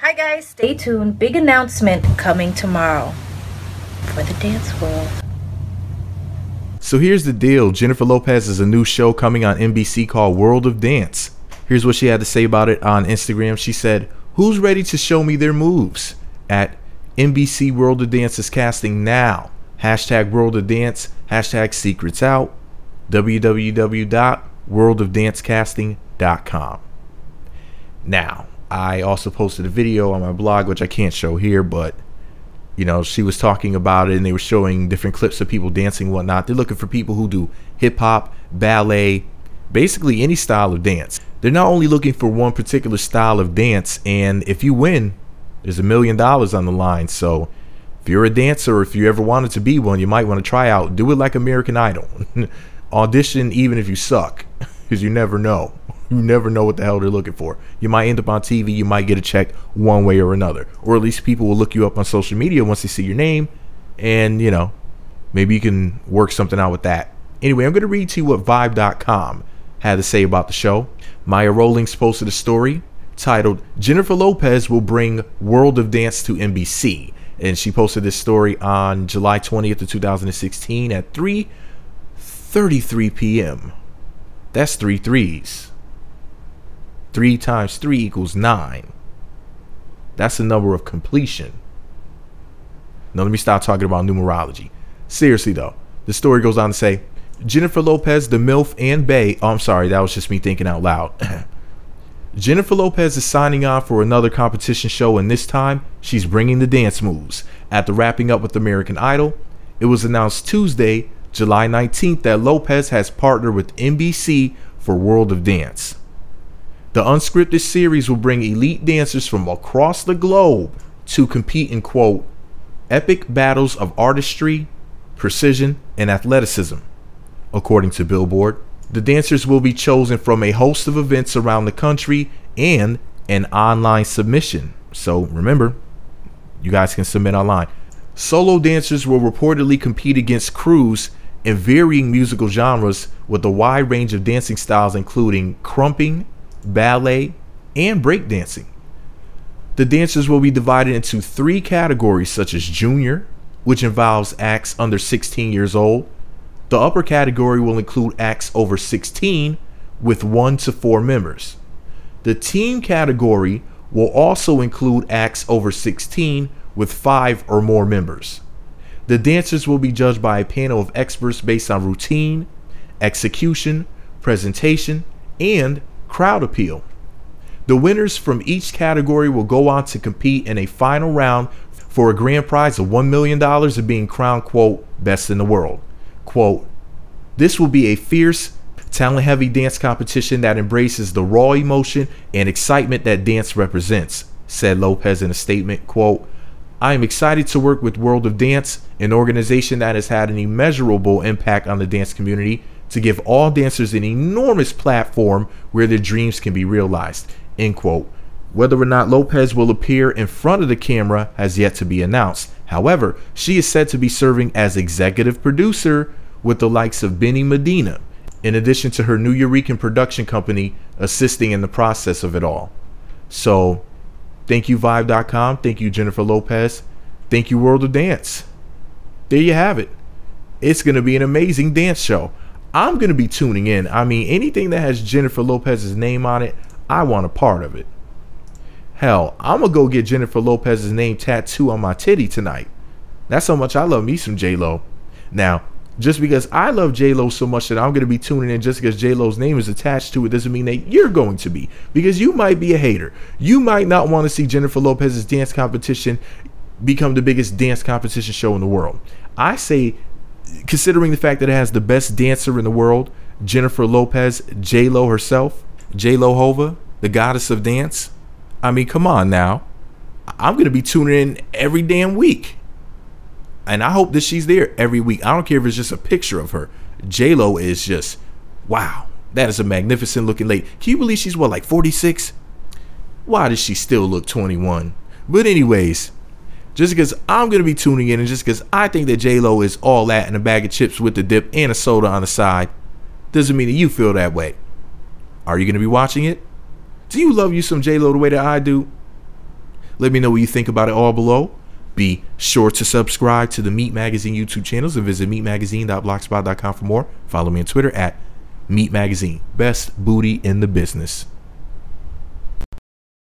Hi guys, stay tuned. Big announcement coming tomorrow for the dance world. So here's the deal Jennifer Lopez has a new show coming on NBC called World of Dance. Here's what she had to say about it on Instagram. She said, Who's ready to show me their moves? At NBC World of Dance is casting now. Hashtag World of Dance, hashtag Secrets Out, www.worldofdancecasting.com. Now, I also posted a video on my blog, which I can't show here, but you know, she was talking about it and they were showing different clips of people dancing whatnot. They're looking for people who do hip hop, ballet, basically any style of dance. They're not only looking for one particular style of dance, and if you win, there's a million dollars on the line. So if you're a dancer or if you ever wanted to be one, you might want to try out. Do it like American Idol. Audition even if you suck, because you never know. You never know what the hell they're looking for. You might end up on TV, you might get a check one way or another. Or at least people will look you up on social media once they see your name, and you know, maybe you can work something out with that. Anyway, I'm going to read to you what Vibe.com had to say about the show. Maya Rowlings posted a story titled Jennifer Lopez will bring World of Dance to NBC. And she posted this story on July 20th of 2016 at 3:33 p.m. That's three threes. Three times three equals nine. That's the number of completion. Now let me stop talking about numerology. Seriously though, the story goes on to say Jennifer Lopez, the MILF, and Bay. Oh, I'm sorry, that was just me thinking out loud. Jennifer Lopez is signing on for another competition show, and this time she's bringing the dance moves. After wrapping up with American Idol, it was announced Tuesday, July 19th, that Lopez has partnered with NBC for World of Dance. The unscripted series will bring elite dancers from across the globe to compete in, quote, epic battles of artistry, precision, and athleticism according to Billboard. The dancers will be chosen from a host of events around the country and an online submission. So remember, you guys can submit online. Solo dancers will reportedly compete against crews in varying musical genres with a wide range of dancing styles, including krumping, ballet, and breakdancing. The dancers will be divided into three categories, such as junior, which involves acts under 16 years old, the upper category will include acts over 16 with 1 to 4 members. The team category will also include acts over 16 with 5 or more members. The dancers will be judged by a panel of experts based on routine, execution, presentation, and crowd appeal. The winners from each category will go on to compete in a final round for a grand prize of $1 million and being crowned, quote, best in the world quote, this will be a fierce, talent heavy dance competition that embraces the raw emotion and excitement that dance represents, said Lopez in a statement, quote, I am excited to work with World of Dance, an organization that has had an immeasurable impact on the dance community, to give all dancers an enormous platform where their dreams can be realized. End quote. Whether or not Lopez will appear in front of the camera has yet to be announced. However, she is said to be serving as executive producer with the likes of Benny Medina, in addition to her Nuyorican production company assisting in the process of it all. So, thank you, Vibe.com. Thank you, Jennifer Lopez. Thank you, World of Dance. There you have it. It's going to be an amazing dance show. I'm going to be tuning in. I mean, anything that has Jennifer Lopez's name on it, I want a part of it. Hell, I'm gonna go get Jennifer Lopez's name tattoo on my titty tonight. That's how much I love me some J Lo. Now, just because I love J Lo so much that I'm gonna be tuning in just because J Lo's name is attached to it doesn't mean that you're going to be. Because you might be a hater. You might not want to see Jennifer Lopez's dance competition become the biggest dance competition show in the world. I say, considering the fact that it has the best dancer in the world, Jennifer Lopez, J Lo herself, J Lo Hova, the goddess of dance I mean, come on now. I'm to be tuning in every damn week. And I hope that she's there every week. I don't care if it's just a picture of her. J-Lo is just, wow. That is a magnificent looking lady. Can you believe she's what, like 46? Why does she still look 21? But anyways, just because I'm going to be tuning in and just because I think that J-Lo is all that and a bag of chips with the dip and a soda on the side, doesn't mean that you feel that way. Are you going to be watching it? Do you love you some J Lo the way that I do? Let me know what you think about it all below. Be sure to subscribe to the MEET Magazine YouTube channels and visit meetmagazine.blogspot.com for more. Follow me on Twitter at MEET Magazine. Best booty in the business.